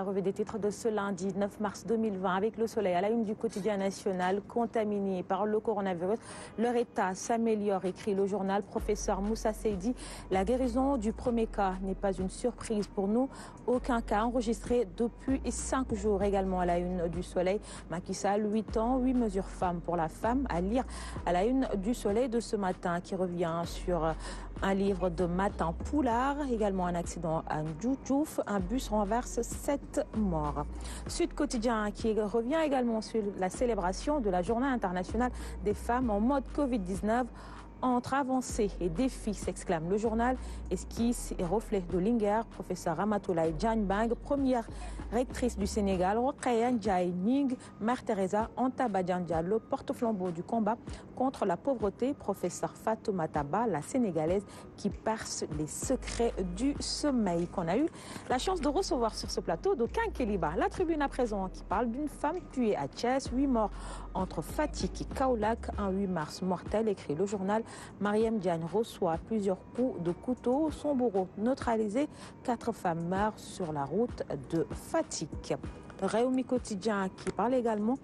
La revue des titres de ce lundi 9 mars 2020 avec le soleil à la une du quotidien national contaminé par le coronavirus. Leur état s'améliore, écrit le journal professeur Moussa Seydi. La guérison du premier cas n'est pas une surprise pour nous. Aucun cas enregistré depuis cinq jours également à la une du soleil. Macky Sall, 8 ans, 8 mesures femmes pour la femme à lire à la une du soleil de ce matin qui revient sur un livre de Matin Poulard, également un accident à Ndjoudjouf, un bus renverse 7 Sud Quotidien qui revient également sur la célébration de la Journée internationale des femmes en mode Covid-19 entre avancées et défis, s'exclame le journal, esquisse et reflet de Linger, professeur Ramatoulaye Bang, première rectrice du Sénégal, Rokhaya Ndiaye Ning, Mère Teresa Antabadjan le porte-flambeau du combat contre la pauvreté, professeur Fatoumata Ba, la Sénégalaise qui perce les secrets du sommeil qu'on a eu la chance de recevoir sur ce plateau de Keliba, la tribune à présent qui parle d'une femme tuée à Thiès, huit morts entre fatigue et Kaolac, un 8 mars mortel, écrit le journal Mariam Diagne reçoit plusieurs coups de couteau. Son bourreau neutralisé. Quatre femmes meurent sur la route de Fatigue. Réumi Quotidien qui parle également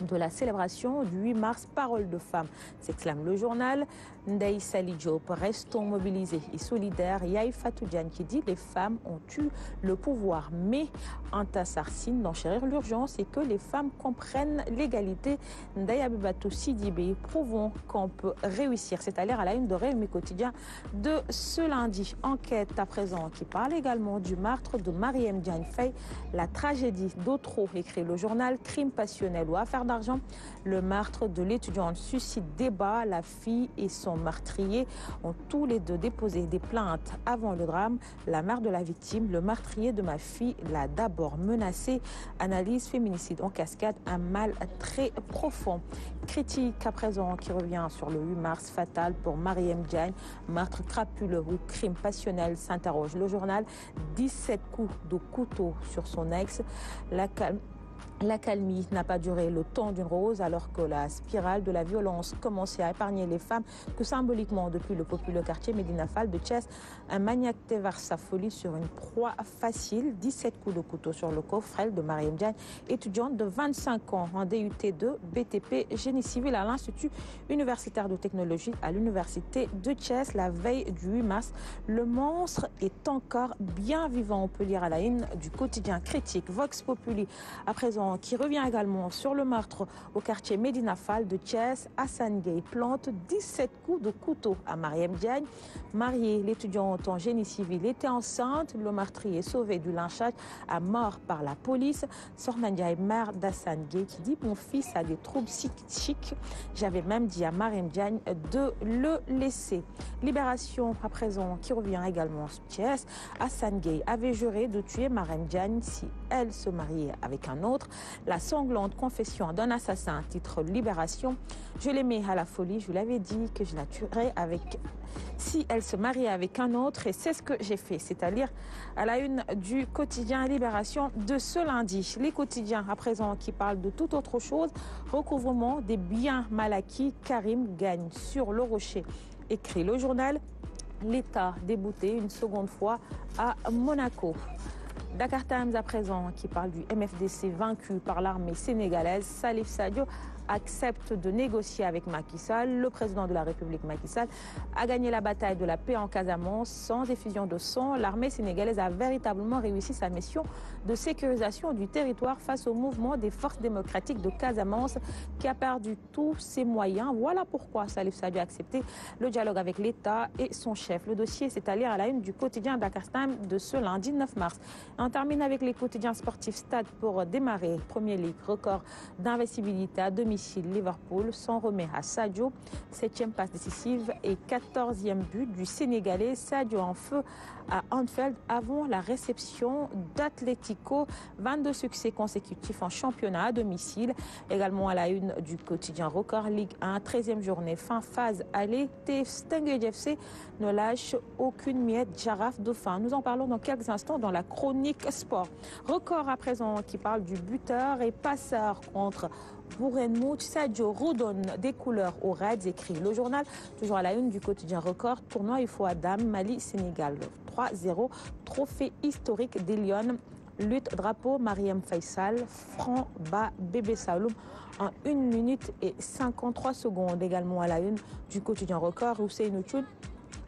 de la célébration du 8 mars, Parole de femme, s'exclame le journal. Ndei Salidjo, restons mobilisés et solidaires. Yaï Fatoudiane qui dit les femmes ont eu le pouvoir, mais Anta Sarsine d'enchérir l'urgence et que les femmes comprennent l'égalité. Ndei Abibatou Sidibé, prouvons qu'on peut réussir. C'est à l'air à la une de Réumi Quotidien de ce lundi. Enquête à présent qui parle également du meurtre de Mariam Diane Fay, la tragédie d'Otro, écrit le journal, crime passionnel ou affaire d'argent. Le meurtre de l'étudiante suscite débat. La fille et son meurtrier ont tous les deux déposé des plaintes avant le drame. La mère de la victime, le meurtrier de ma fille, l'a d'abord menacée. Analyse féminicide en cascade, un mal très profond. Critique à présent qui revient sur le 8 mars fatal pour Mariam Diagne. Meurtre crapuleux ou crime passionnel s'interroge le journal. 17 coups de couteau sur son ex. La calme la calmie n'a pas duré le temps d'une rose alors que la spirale de la violence commençait à épargner les femmes que symboliquement depuis le populaire quartier Medinafal de Chess, un maniaque vers sa folie sur une proie facile, 17 coups de couteau sur le coffret de Mariam Diagne, étudiante de 25 ans en DUT de BTP Génie civil à l'Institut universitaire de technologie à l'université de Chess la veille du 8 mars. Le monstre est encore bien vivant, on peut lire à la une du quotidien critique Vox Populi. À qui revient également sur le meurtre au quartier Medinafal de Thiès. Hassan Gay plante 17 coups de couteau à Mariam Diagne. Mariée, l'étudiante en génie civil était enceinte. Le meurtrier sauvé du lynchage à mort par la police. Sorna Ndiaye, mère d'Hassan Gay, qui dit Mon fils a des troubles psychiques. J'avais même dit à Mariam Diagne de le laisser. Libération à présent qui revient également sur Thiès. Hassan Gay avait juré de tuer Mariam Diagne si elle se mariait avec un autre. La sanglante confession d'un assassin, titre Libération. Je l'aimais à la folie, je l'avais dit que je la tuerais avec si elle se mariait avec un autre et c'est ce que j'ai fait, c'est-à-dire à la une du quotidien Libération de ce lundi. Les quotidiens à présent qui parlent de toute autre chose, recouvrement des biens mal acquis, Karim gagne sur le rocher. Écrit le journal, l'État débouté une seconde fois à Monaco. Dakar Times à présent qui parle du MFDC vaincu par l'armée sénégalaise. Salif Sadio accepte de négocier avec Macky Sall. Le président de la République Macky Sall a gagné la bataille de la paix en Casamance sans effusion de sang. L'armée sénégalaise a véritablement réussi sa mission de sécurisation du territoire face au mouvement des forces démocratiques de Casamance qui a perdu tous ses moyens. Voilà pourquoi Salif Sadio a accepté le dialogue avec l'État et son chef. Le dossier s'est lire à la une du quotidien Dakar de ce lundi 9 mars. On termine avec les quotidiens sportifs Stade pour démarrer. Premier Ligue, record d'investibilité à demi Liverpool s'en remet à Sadio. Septième passe décisive et quatorzième but du Sénégalais Sadio en feu à Anfield avant la réception d'Atletico. 22 succès consécutifs en championnat à domicile. Également à la une du quotidien Record Ligue 1, 13e journée, fin phase aller. Stengue FC ne lâche aucune miette. Jaraf Dauphin. Nous en parlons dans quelques instants dans la chronique sport. Record à présent qui parle du buteur et passeur contre Bourrenmout, Sadio redonne des couleurs aux Reds, écrit le journal. Toujours à la une du quotidien record, tournoi il faut Adam, Mali, Sénégal. 3-0, trophée historique des Lions Lutte drapeau Mariam Faisal, franc bas bébé Saloum en 1 minute et 53 secondes également à la une du quotidien record Hussein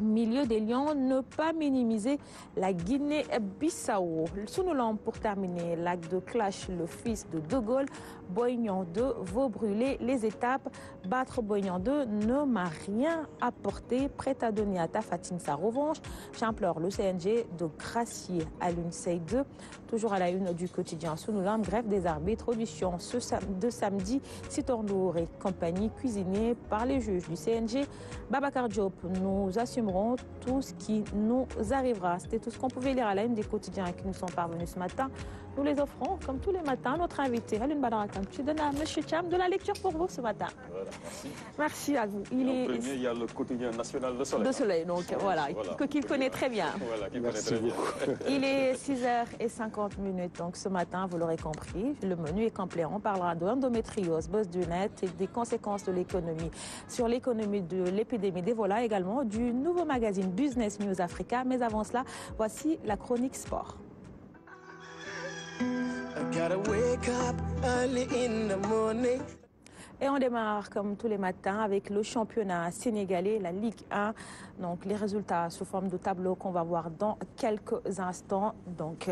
milieu des Lions, ne pas minimiser la Guinée-Bissau. Sous-nous pour terminer, l'acte de clash, le fils de De Gaulle, Boignan 2 vaut brûler les étapes. Battre Boignan 2 ne m'a rien apporté. Prêt à donner à Tafatine sa revanche. J'implore le CNG de gracier à l'UNSEI 2. Toujours à la une du quotidien Sous-nous grève des arbitres, audition ce de samedi, Sitornour et compagnie cuisinée par les juges du CNG. Babacar Diop, nous assumerons tout ce qui nous arrivera. C'était tout ce qu'on pouvait lire à la une des quotidiens qui nous sont parvenus ce matin. Nous les offrons, comme tous les matins, notre invité, Aline Badaraka. Je donne à M. Cham de la lecture pour vous ce matin. merci. Merci à vous. Il est... premier, il y a le quotidien national de Soleil. De Soleil, donc voilà, qu'il connaît très bien. Voilà, qu'il connaît très bien. Il est 6h50 minutes, donc ce matin, vous l'aurez compris, le menu est complet. On parlera d'endométriose, boss du net et des conséquences de l'économie sur l'économie de l'épidémie d'Ebola, également du nouveau magazine Business News Africa. Mais avant cela, voici la chronique sport. Et on démarre comme tous les matins avec le championnat sénégalais, la Ligue 1. Donc les résultats sous forme de tableau qu'on va voir dans quelques instants. Donc